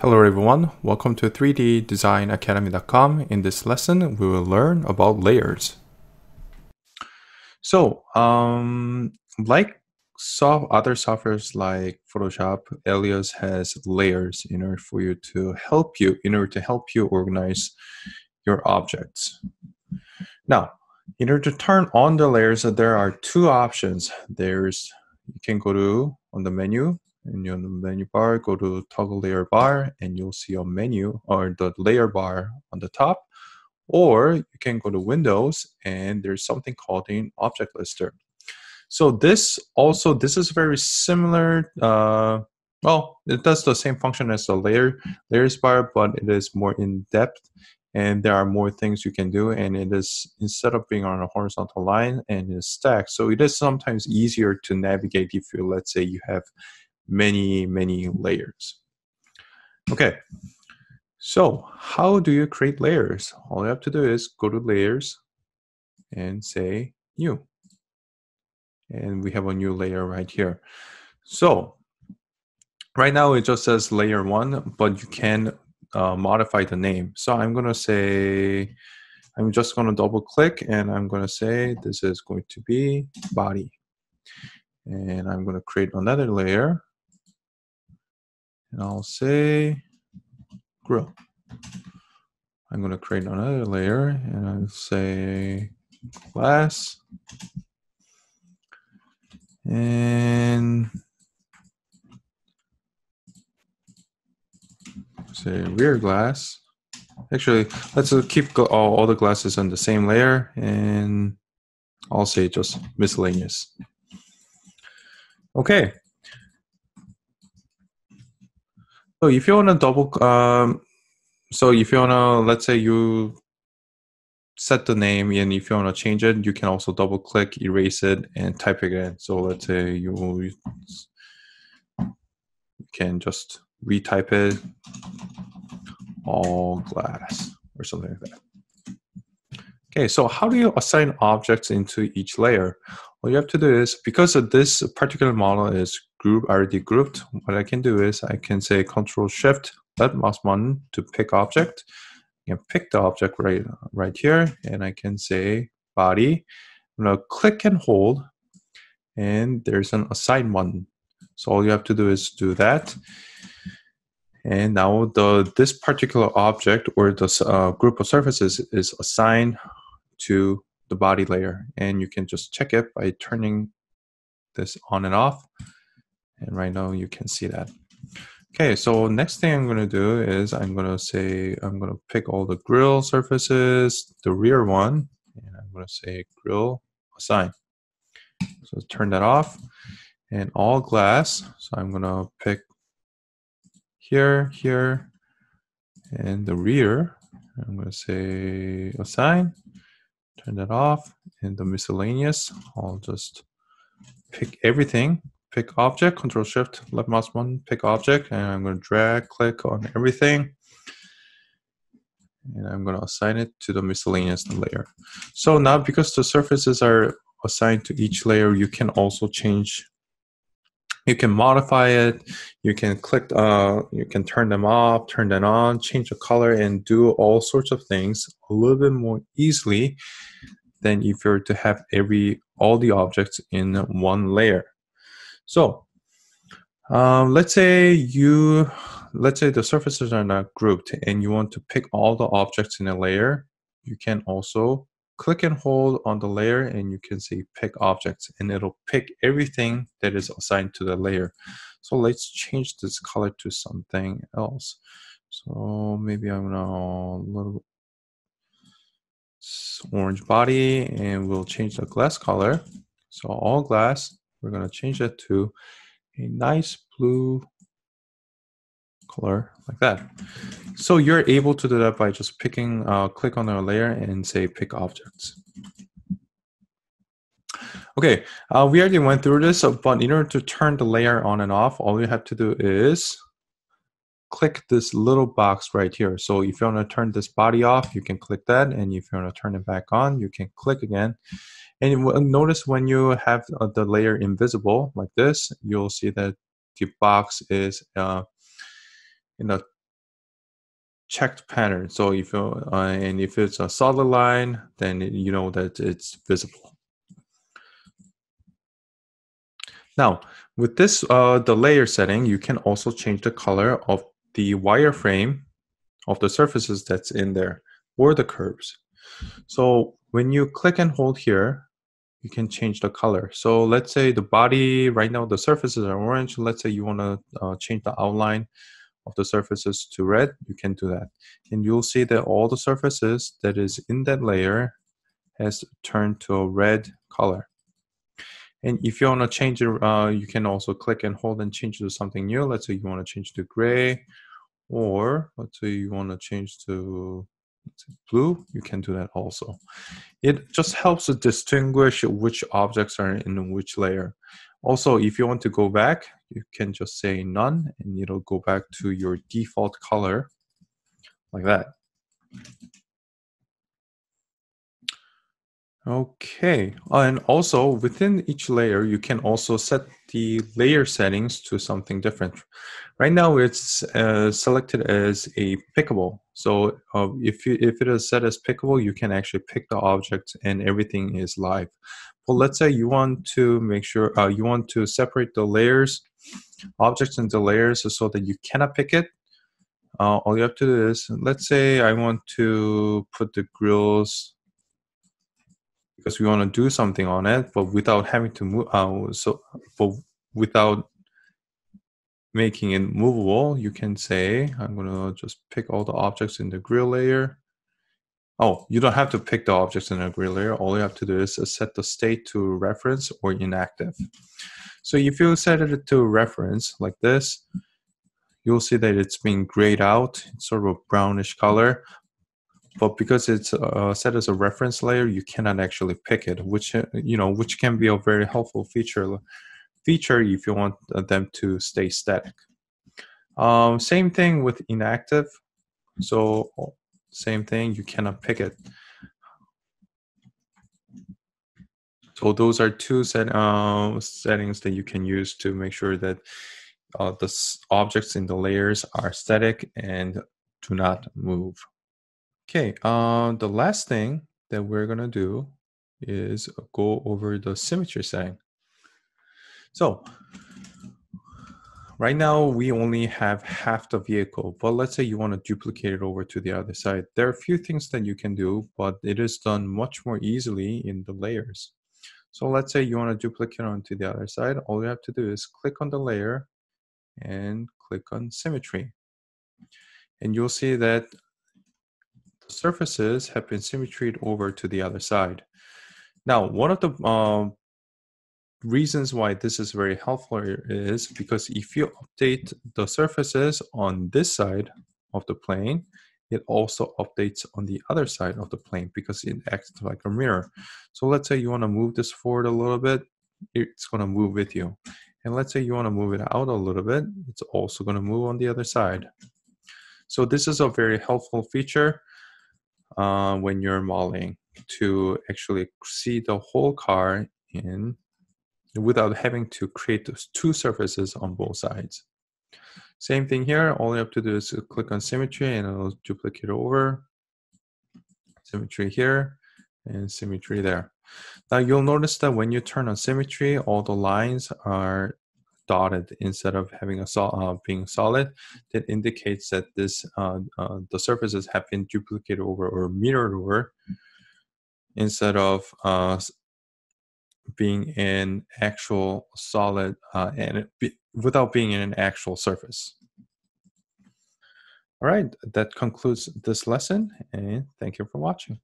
Hello everyone, welcome to 3ddesignacademy.com. In this lesson, we will learn about layers. So, um, like soft, other softwares like Photoshop, Alias has layers in order for you to help you, in order to help you organize your objects. Now, in order to turn on the layers, there are two options. There's, you can go to, on the menu, and on the menu bar, go to toggle layer bar and you'll see a menu or the layer bar on the top. Or you can go to Windows and there's something called an object lister. So this also, this is very similar, uh, well, it does the same function as the layer layers bar, but it is more in depth and there are more things you can do and it is instead of being on a horizontal line and it's stacked so it is sometimes easier to navigate if you let's say you have many, many layers. Okay, so how do you create layers? All you have to do is go to layers and say new. And we have a new layer right here. So right now it just says layer one, but you can uh, modify the name. So I'm going to say, I'm just going to double click and I'm going to say this is going to be body. And I'm going to create another layer and I'll say grill. I'm going to create another layer and I'll say glass and say rear glass. Actually, let's uh, keep all, all the glasses on the same layer and I'll say just miscellaneous. Okay, So if you want to double, um, so if you want to, let's say you set the name and if you want to change it, you can also double click, erase it, and type again. So let's say you, can just retype it all glass or something like that. Okay, so how do you assign objects into each layer? All you have to do is, because of this particular model is group already grouped, what I can do is I can say Control Shift left mouse button to pick object. Can pick the object right right here, and I can say body. I'm gonna click and hold, and there's an assign button. So all you have to do is do that. And now the this particular object or this uh, group of surfaces is assigned to the body layer, and you can just check it by turning this on and off. And right now you can see that. Okay, so next thing I'm gonna do is I'm gonna say, I'm gonna pick all the grill surfaces, the rear one, and I'm gonna say grill assign. So turn that off and all glass. So I'm gonna pick here, here, and the rear. I'm gonna say assign, turn that off, and the miscellaneous, I'll just pick everything pick object, control shift, left mouse button, pick object, and I'm going to drag click on everything. And I'm going to assign it to the miscellaneous layer. So now because the surfaces are assigned to each layer, you can also change you can modify it. You can click uh, you can turn them off turn them on change the color and do all sorts of things a little bit more easily than if you were to have every all the objects in one layer. So um, let's say you, let's say the surfaces are not grouped and you want to pick all the objects in a layer, you can also click and hold on the layer and you can say pick objects and it'll pick everything that is assigned to the layer. So let's change this color to something else. So maybe I'm gonna uh, little orange body and we'll change the glass color. So all glass we're to change that to a nice blue color like that. So you're able to do that by just picking, uh, click on a layer and say pick objects. Okay, uh, we already went through this, but in order to turn the layer on and off, all you have to do is click this little box right here. So if you want to turn this body off, you can click that. And if you want to turn it back on, you can click again. And notice when you have uh, the layer invisible like this, you'll see that the box is uh, in the checked pattern. So if you, uh, and if it's a solid line, then you know that it's visible. Now, with this, uh, the layer setting, you can also change the color of the wireframe of the surfaces that's in there or the curves. So when you click and hold here, you can change the color. So let's say the body, right now the surfaces are orange. Let's say you want to uh, change the outline of the surfaces to red, you can do that. And you'll see that all the surfaces that is in that layer has turned to a red color. And if you want to change it, uh, you can also click and hold and change to something new. Let's say you want to change to gray, or let's say you want to change to blue, you can do that also. It just helps to distinguish which objects are in which layer. Also, if you want to go back, you can just say none and it'll go back to your default color like that. Okay, and also within each layer, you can also set the layer settings to something different. Right now, it's uh, selected as a pickable. So uh, if you, if it is set as pickable, you can actually pick the object and everything is live. But let's say you want to make sure uh, you want to separate the layers, objects into layers, so that you cannot pick it. Uh, all you have to do is, let's say I want to put the grills because we want to do something on it, but without having to move. Uh, so, but without making it movable, you can say, I'm gonna just pick all the objects in the grill layer. Oh, you don't have to pick the objects in a grill layer. All you have to do is set the state to reference or inactive. So if you set it to reference like this, you'll see that it's being grayed out, it's sort of a brownish color but because it's uh, set as a reference layer, you cannot actually pick it, which uh, you know, which can be a very helpful feature feature if you want uh, them to stay static. Um, same thing with inactive. So same thing, you cannot pick it. So those are two set, uh, settings that you can use to make sure that uh, the objects in the layers are static and do not move. Okay, uh, the last thing that we're gonna do is go over the symmetry setting. So right now we only have half the vehicle, but let's say you want to duplicate it over to the other side. There are a few things that you can do, but it is done much more easily in the layers. So let's say you want to duplicate it onto the other side. All you have to do is click on the layer and click on symmetry. And you'll see that the surfaces have been symmetried over to the other side. Now, one of the um, reasons why this is very helpful is because if you update the surfaces on this side of the plane, it also updates on the other side of the plane because it acts like a mirror. So let's say you want to move this forward a little bit, it's going to move with you. And let's say you want to move it out a little bit, it's also going to move on the other side. So this is a very helpful feature uh, when you're modeling to actually see the whole car in without having to create those two surfaces on both sides. Same thing here, all you have to do is click on symmetry and it'll duplicate over. Symmetry here and symmetry there. Now you'll notice that when you turn on symmetry, all the lines are dotted instead of having a sol- uh, being solid that indicates that this uh, uh, the surfaces have been duplicated over or mirrored over instead of uh, being in actual solid uh, and be, without being in an actual surface. All right, that concludes this lesson and thank you for watching.